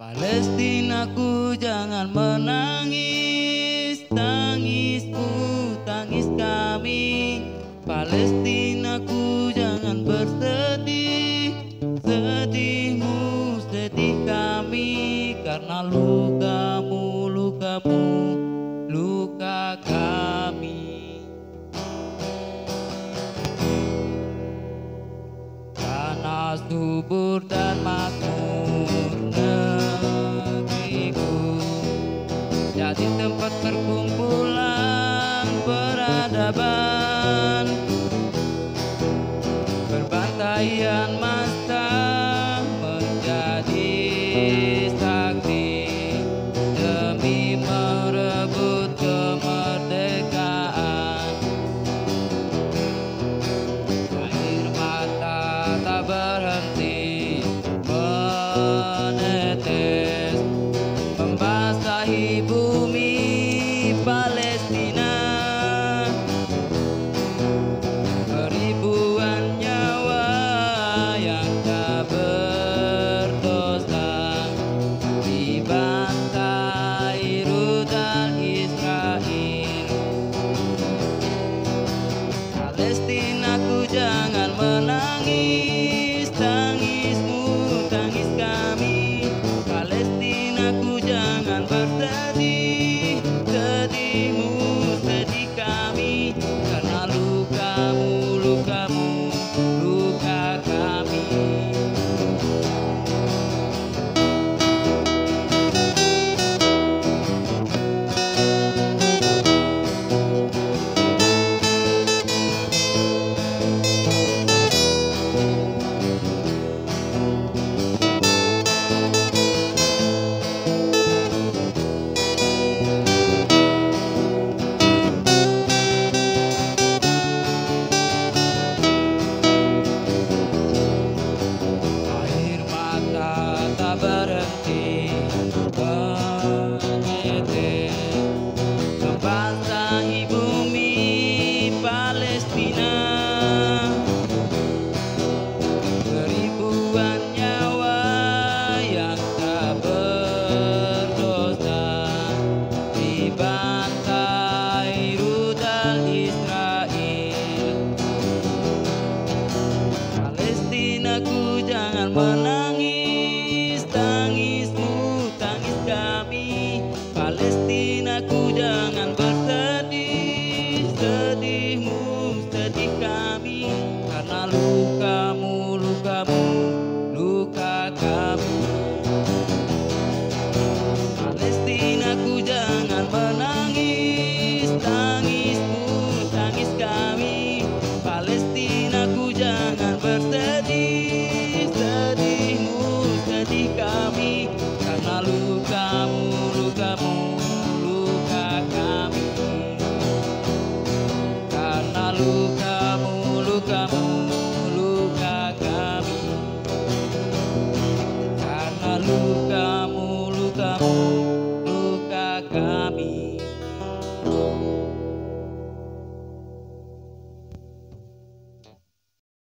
Palestinaku jangan menangis. Tangismu tangis kami. Palestinaku jangan bersedih. Sedihmu sedih kami. Karena lukamu lukamu luka kami. Tanah subur dan makmur jadi tempat perkumpulan peradaban. Perbantaian masa Israel Palestinaku jangan menang